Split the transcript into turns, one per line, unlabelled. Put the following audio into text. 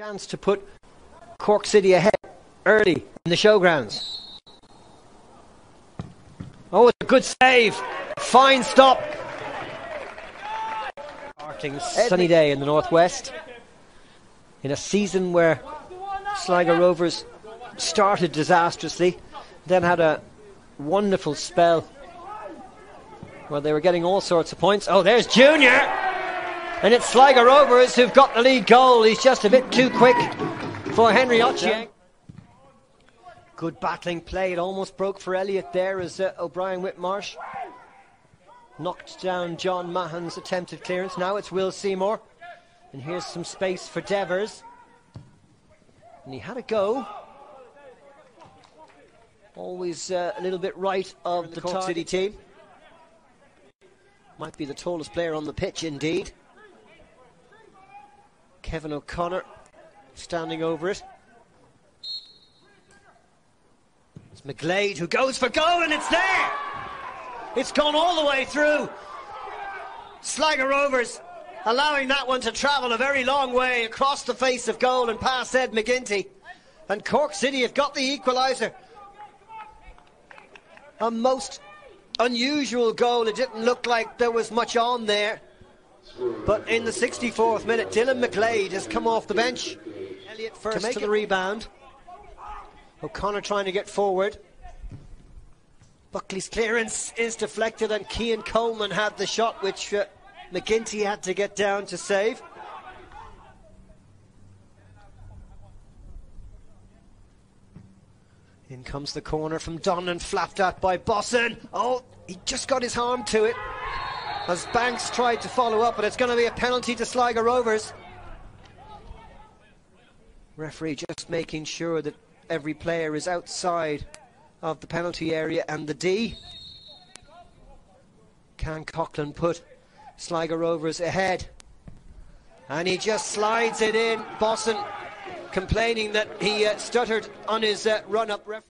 Chance to put Cork City ahead early in the showgrounds. Oh, it's a good save. Fine stop. Starting sunny day in the northwest. In a season where Sligo Rovers started disastrously, then had a wonderful spell where they were getting all sorts of points. Oh, there's Junior! And it's Sligo Rovers who've got the lead goal. He's just a bit too quick for Henry Ochieng. Good battling play. It almost broke for Elliot there as uh, O'Brien Whitmarsh knocked down John Mahon's attempted clearance. Now it's Will Seymour. And here's some space for Devers. And he had a go. Always uh, a little bit right of the, the Cork City team. Might be the tallest player on the pitch indeed. Kevin O'Connor standing over it. It's McGlade who goes for goal and it's there! It's gone all the way through. Sligo Rovers allowing that one to travel a very long way across the face of goal and past Ed McGinty. And Cork City have got the equaliser. A most unusual goal. It didn't look like there was much on there. But in the 64th minute, Dylan McGlade has come off the bench. Elliott first to, to the it. rebound. O'Connor trying to get forward. Buckley's clearance is deflected, and Kean Coleman had the shot, which uh, McGinty had to get down to save. In comes the corner from Donnan, flapped at by Bossin. Oh, he just got his arm to it as Banks tried to follow up, but it's going to be a penalty to Sligo Rovers. Referee just making sure that every player is outside of the penalty area and the D. Can Coughlan put Sligo Rovers ahead? And he just slides it in. Bossin complaining that he uh, stuttered on his uh, run up.